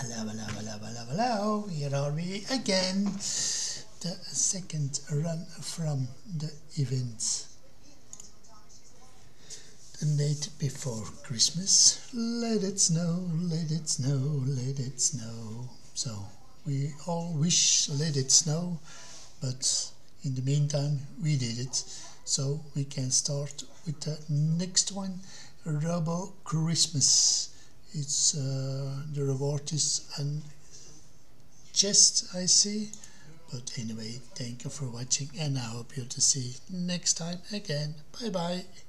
Hello, hello, hello, hello, hello. Here are we again. The second run from the event. The night before Christmas. Let it snow, let it snow, let it snow. So we all wish let it snow, but in the meantime we did it. So we can start with the next one, Robo Christmas it's uh, the reward is an chest I see. But anyway thank you for watching and I hope you to see next time again. Bye bye